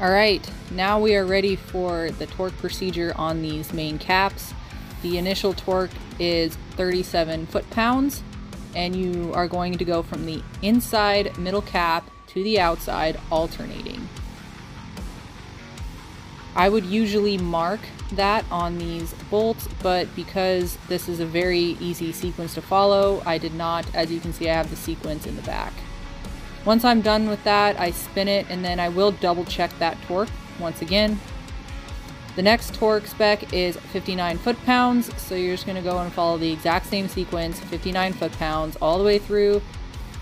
Alright, now we are ready for the torque procedure on these main caps. The initial torque is 37 foot-pounds, and you are going to go from the inside middle cap to the outside alternating. I would usually mark that on these bolts, but because this is a very easy sequence to follow, I did not. As you can see, I have the sequence in the back. Once I'm done with that, I spin it and then I will double check that torque once again. The next torque spec is 59 foot-pounds, so you're just going to go and follow the exact same sequence, 59 foot-pounds all the way through,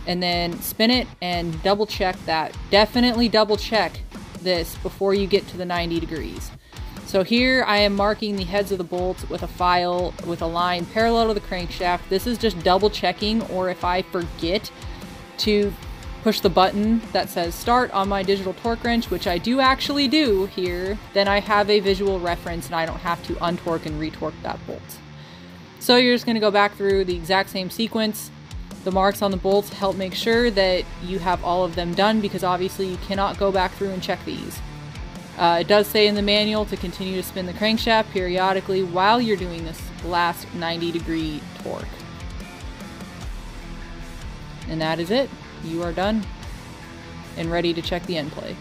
and then spin it and double check that. Definitely double check this before you get to the 90 degrees. So here I am marking the heads of the bolts with a file with a line parallel to the crankshaft. This is just double checking or if I forget to push the button that says start on my digital torque wrench, which I do actually do here, then I have a visual reference and I don't have to untorque and retorque that bolt. So you're just going to go back through the exact same sequence. The marks on the bolts help make sure that you have all of them done because obviously you cannot go back through and check these. Uh, it does say in the manual to continue to spin the crankshaft periodically while you're doing this last 90 degree torque. And that is it you are done and ready to check the end play.